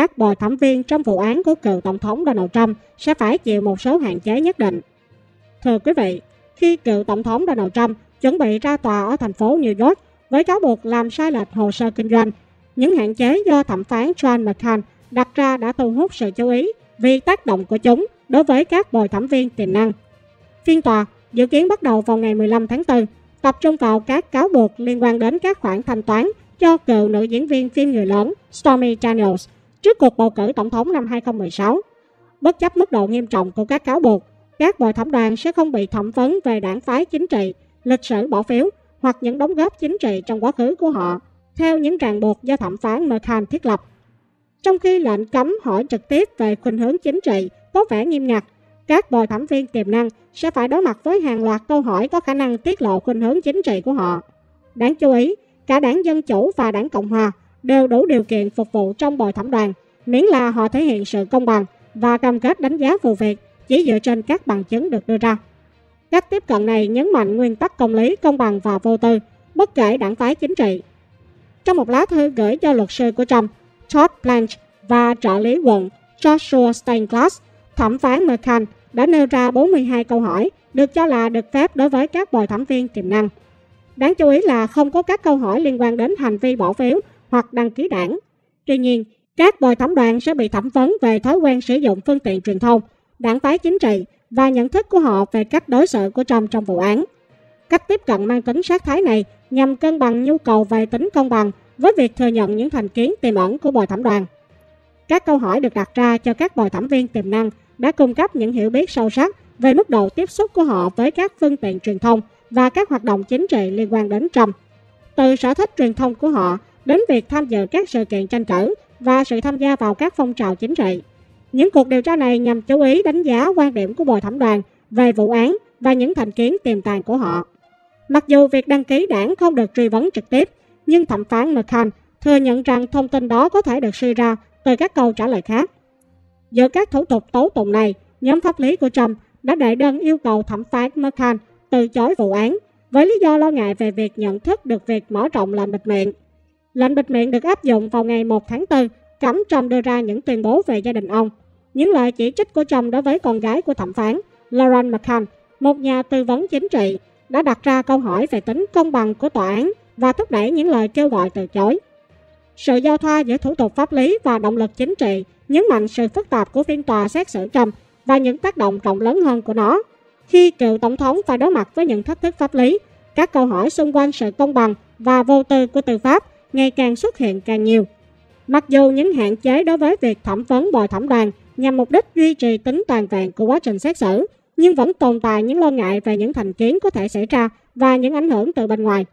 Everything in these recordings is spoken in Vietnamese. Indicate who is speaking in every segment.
Speaker 1: các bồi thẩm viên trong vụ án của cựu Tổng thống Donald Trump sẽ phải chịu một số hạn chế nhất định. Thưa quý vị, khi cựu Tổng thống Donald Trump chuẩn bị ra tòa ở thành phố New York với cáo buộc làm sai lệch hồ sơ kinh doanh, những hạn chế do thẩm phán John McCain đặt ra đã thu hút sự chú ý vì tác động của chúng đối với các bồi thẩm viên tiềm năng. Phiên tòa dự kiến bắt đầu vào ngày 15 tháng 4, tập trung vào các cáo buộc liên quan đến các khoản thanh toán cho cựu nữ diễn viên phim người lớn Stormy Daniels trước cuộc bầu cử tổng thống năm 2016. Bất chấp mức độ nghiêm trọng của các cáo buộc, các bồi thẩm đoàn sẽ không bị thẩm vấn về đảng phái chính trị, lịch sử bỏ phiếu hoặc những đóng góp chính trị trong quá khứ của họ, theo những ràng buộc do thẩm phán McCann thiết lập. Trong khi lệnh cấm hỏi trực tiếp về khuynh hướng chính trị có vẻ nghiêm ngặt, các bồi thẩm viên tiềm năng sẽ phải đối mặt với hàng loạt câu hỏi có khả năng tiết lộ khuynh hướng chính trị của họ. Đáng chú ý, cả đảng Dân Chủ và đảng Cộng Hòa đều đủ điều kiện phục vụ trong bồi thẩm đoàn, miễn là họ thể hiện sự công bằng và cam kết đánh giá vụ việc chỉ dựa trên các bằng chứng được đưa ra. Cách tiếp cận này nhấn mạnh nguyên tắc công lý, công bằng và vô tư, bất kể đảng phái chính trị. Trong một lá thư gửi cho luật sư của Trump, Todd Blanche và trợ lý quận Joshua Steinglass, thẩm phán McCann đã nêu ra 42 câu hỏi được cho là được phép đối với các bồi thẩm viên tiềm năng. Đáng chú ý là không có các câu hỏi liên quan đến hành vi bỏ phiếu hoặc đăng ký đảng. Tuy nhiên, các bồi thẩm đoàn sẽ bị thẩm vấn về thói quen sử dụng phương tiện truyền thông, đảng phái chính trị và nhận thức của họ về cách đối xử của Trump trong vụ án. Cách tiếp cận mang tính sát thái này nhằm cân bằng nhu cầu về tính công bằng với việc thừa nhận những thành kiến tiềm ẩn của bồi thẩm đoàn. Các câu hỏi được đặt ra cho các bồi thẩm viên tiềm năng đã cung cấp những hiểu biết sâu sắc về mức độ tiếp xúc của họ với các phương tiện truyền thông và các hoạt động chính trị liên quan đến Trump. Từ sở thích truyền thông của họ đến việc tham dự các sự kiện tranh cử và sự tham gia vào các phong trào chính trị. Những cuộc điều tra này nhằm chú ý đánh giá quan điểm của bồi thẩm đoàn về vụ án và những thành kiến tiềm tàng của họ. Mặc dù việc đăng ký đảng không được truy vấn trực tiếp, nhưng thẩm phán McCann thừa nhận rằng thông tin đó có thể được suy ra từ các câu trả lời khác. Giữa các thủ tục tố tụng này, nhóm pháp lý của Trump đã đệ đơn yêu cầu thẩm phán McCann từ chối vụ án với lý do lo ngại về việc nhận thức được việc mở rộng làm bịt miệng. Lệnh bịt miệng được áp dụng vào ngày 1 tháng 4, cấm Trump đưa ra những tuyên bố về gia đình ông. Những lời chỉ trích của Trump đối với con gái của thẩm phán Lauren McCann, một nhà tư vấn chính trị, đã đặt ra câu hỏi về tính công bằng của tòa án và thúc đẩy những lời kêu gọi từ chối. Sự giao thoa giữa thủ tục pháp lý và động lực chính trị nhấn mạnh sự phức tạp của phiên tòa xét xử Trump và những tác động rộng lớn hơn của nó. Khi cựu tổng thống phải đối mặt với những thách thức pháp lý, các câu hỏi xung quanh sự công bằng và vô tư của tư pháp ngày càng xuất hiện càng nhiều. Mặc dù những hạn chế đối với việc thẩm vấn bồi thẩm đoàn nhằm mục đích duy trì tính toàn vẹn của quá trình xét xử, nhưng vẫn tồn tại những lo ngại về những thành kiến có thể xảy ra và những ảnh hưởng từ bên ngoài.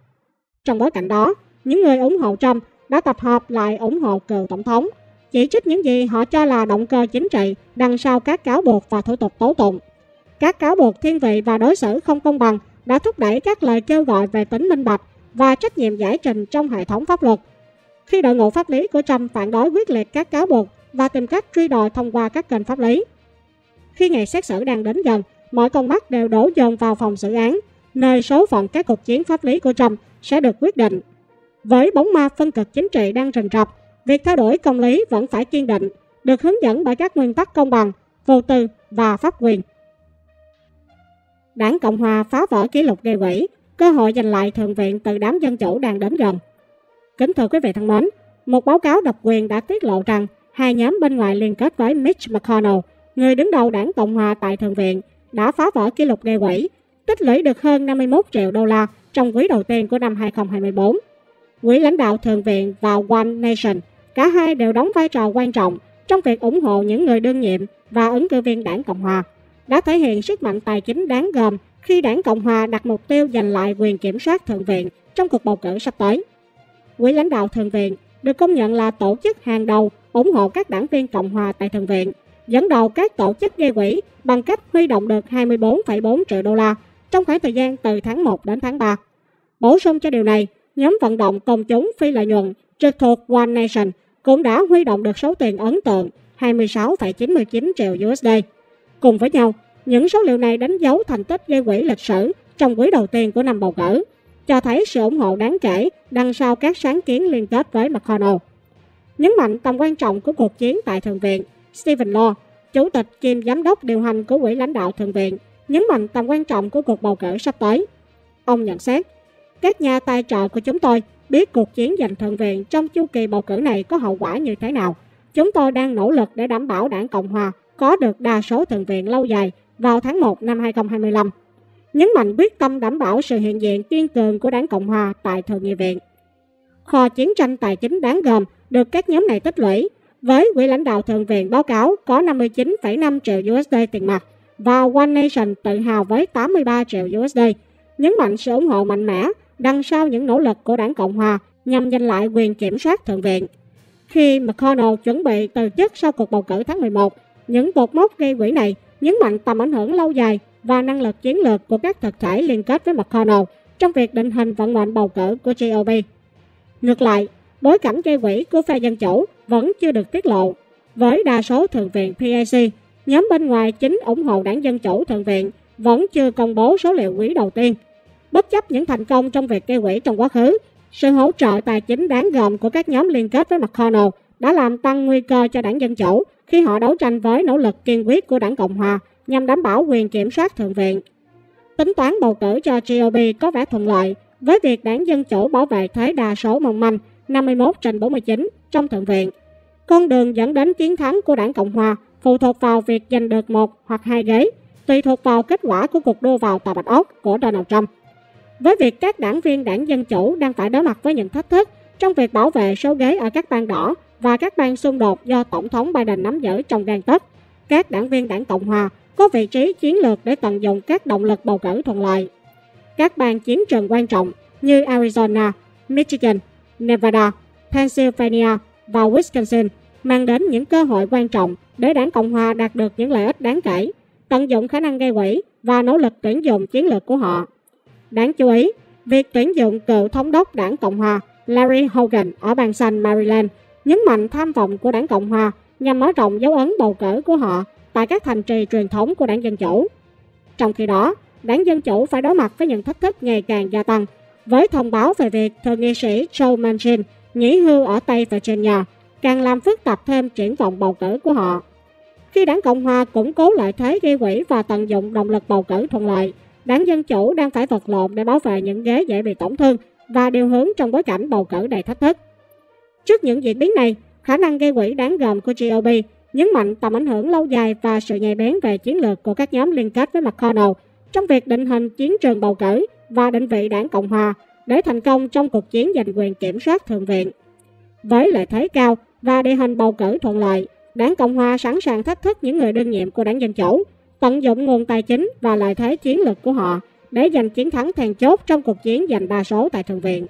Speaker 1: Trong bối cảnh đó, những người ủng hộ Trump đã tập hợp lại ủng hộ cựu tổng thống, chỉ trích những gì họ cho là động cơ chính trị đằng sau các cáo buộc và thủ tục tố tụng. Các cáo buộc thiên vị và đối xử không công bằng đã thúc đẩy các lời kêu gọi về tính minh bạch và trách nhiệm giải trình trong hệ thống pháp luật. Khi đội ngũ pháp lý của Trump phản đối quyết liệt các cáo buộc và tìm cách truy đòi thông qua các kênh pháp lý. Khi ngày xét xử đang đến gần, mọi con mắt đều đổ dồn vào phòng xử án, nơi số phận các cuộc chiến pháp lý của Trump sẽ được quyết định. Với bóng ma phân cực chính trị đang rình rập, việc theo đuổi công lý vẫn phải kiên định, được hướng dẫn bởi các nguyên tắc công bằng, vô tư và pháp quyền. Đảng Cộng Hòa phá vỡ kỷ lục gây quỹ, cơ hội giành lại thượng viện từ đám dân chủ đang đến gần. Kính thưa quý vị thân mến, một báo cáo độc quyền đã tiết lộ rằng hai nhóm bên ngoài liên kết với Mitch McConnell, người đứng đầu đảng Cộng Hòa tại Thượng viện, đã phá vỡ kỷ lục gây quỹ, tích lũy được hơn 51 triệu đô la trong quý đầu tiên của năm 2024. Quỹ lãnh đạo Thượng viện và One Nation, cả hai đều đóng vai trò quan trọng trong việc ủng hộ những người đương nhiệm và ứng cử viên đảng Cộng Hòa, đã thể hiện sức mạnh tài chính đáng gồm khi đảng Cộng Hòa đặt mục tiêu giành lại quyền kiểm soát Thượng viện trong cuộc bầu cử sắp tới. Quỹ lãnh đạo Thượng viện được công nhận là tổ chức hàng đầu ủng hộ các đảng viên Cộng Hòa tại Thượng viện, dẫn đầu các tổ chức gây quỹ bằng cách huy động được 24,4 triệu đô la trong khoảng thời gian từ tháng 1 đến tháng 3. Bổ sung cho điều này, nhóm vận động công chúng phi lợi nhuận trực thuộc One Nation cũng đã huy động được số tiền ấn tượng 26,99 triệu USD. Cùng với nhau, những số liệu này đánh dấu thành tích gây quỹ lịch sử trong quý đầu tiên của năm bầu cử, cho thấy sự ủng hộ đáng kể đằng sau các sáng kiến liên kết với McConnell. nhấn mạnh tầm quan trọng của cuộc chiến tại Thượng viện. Stephen Law, Chủ tịch kiêm Giám đốc điều hành của Quỹ lãnh đạo Thượng viện, nhấn mạnh tầm quan trọng của cuộc bầu cử sắp tới. Ông nhận xét, các nhà tài trợ của chúng tôi biết cuộc chiến giành Thượng viện trong chu kỳ bầu cử này có hậu quả như thế nào. Chúng tôi đang nỗ lực để đảm bảo đảng Cộng Hòa có được đa số Thượng viện lâu dài vào tháng 1 năm 2025 nhấn mạnh quyết tâm đảm bảo sự hiện diện kiên cường của đảng Cộng Hòa tại Thượng nghị viện. Kho chiến tranh tài chính đáng gồm được các nhóm này tích lũy, với quỹ lãnh đạo Thượng viện báo cáo có 59,5 triệu USD tiền mặt và One Nation tự hào với 83 triệu USD, nhấn mạnh sự ủng hộ mạnh mẽ đằng sau những nỗ lực của đảng Cộng Hòa nhằm giành lại quyền kiểm soát Thượng viện. Khi McConnell chuẩn bị từ chức sau cuộc bầu cử tháng 11, những cột mốc gây quỹ này nhấn mạnh tầm ảnh hưởng lâu dài và năng lực chiến lược của các thực thể liên kết với McConnell trong việc định hình vận mệnh bầu cử của GOP. Ngược lại, bối cảnh gây quỹ của phe Dân Chủ vẫn chưa được tiết lộ. Với đa số thượng viện PAC, nhóm bên ngoài chính ủng hộ đảng Dân Chủ thượng viện vẫn chưa công bố số liệu quỹ đầu tiên. Bất chấp những thành công trong việc gây quỹ trong quá khứ, sự hỗ trợ tài chính đáng gồm của các nhóm liên kết với McConnell đã làm tăng nguy cơ cho đảng Dân Chủ khi họ đấu tranh với nỗ lực kiên quyết của đảng Cộng Hòa nhằm đảm bảo quyền kiểm soát thượng viện. Tính toán bầu cử cho GOP có vẻ thuận lợi với việc đảng Dân Chủ bảo vệ thế đa số mong manh 51 trên 49 trong thượng viện. Con đường dẫn đến chiến thắng của đảng Cộng Hòa phụ thuộc vào việc giành được một hoặc hai ghế, tùy thuộc vào kết quả của cuộc đua vào tòa Bạch Ốc của Donald Trump. Với việc các đảng viên đảng Dân Chủ đang phải đối mặt với những thách thức trong việc bảo vệ số ghế ở các bang đỏ và các bang xung đột do Tổng thống Biden nắm giữ trong gan tấc, các đảng viên đảng Cộng Hòa có vị trí chiến lược để tận dụng các động lực bầu cử thuận lợi. Các bang chiến trường quan trọng như Arizona, Michigan, Nevada, Pennsylvania và Wisconsin mang đến những cơ hội quan trọng để đảng Cộng hòa đạt được những lợi ích đáng kể, tận dụng khả năng gây quỹ và nỗ lực tuyển dụng chiến lược của họ. Đáng chú ý, việc tuyển dụng cựu thống đốc đảng Cộng hòa Larry Hogan ở bang xanh Maryland nhấn mạnh tham vọng của đảng Cộng hòa nhằm mở rộng dấu ấn bầu cử của họ tại các thành trì truyền thống của đảng Dân Chủ. Trong khi đó, đảng Dân Chủ phải đối mặt với những thách thức ngày càng gia tăng với thông báo về việc thượng nghị sĩ Joe Manchin nghỉ hưu ở Tây Virginia càng làm phức tạp thêm triển vọng bầu cử của họ. Khi đảng Cộng Hòa củng cố lợi thế gây quỹ và tận dụng động lực bầu cử thuận lợi, đảng Dân Chủ đang phải vật lộn để bảo vệ những ghế dễ bị tổn thương và điều hướng trong bối cảnh bầu cử đầy thách thức. Trước những diễn biến này, khả năng gây quỹ đáng gồm của GOP nhấn mạnh tầm ảnh hưởng lâu dài và sự nhạy bén về chiến lược của các nhóm liên kết với McConnell trong việc định hình chiến trường bầu cử và định vị đảng Cộng Hòa để thành công trong cuộc chiến giành quyền kiểm soát Thượng viện. Với lợi thế cao và địa hình bầu cử thuận lợi, đảng Cộng Hòa sẵn sàng thách thức những người đương nhiệm của đảng Dân Chủ, tận dụng nguồn tài chính và lợi thế chiến lược của họ để giành chiến thắng then chốt trong cuộc chiến giành đa số tại Thượng viện.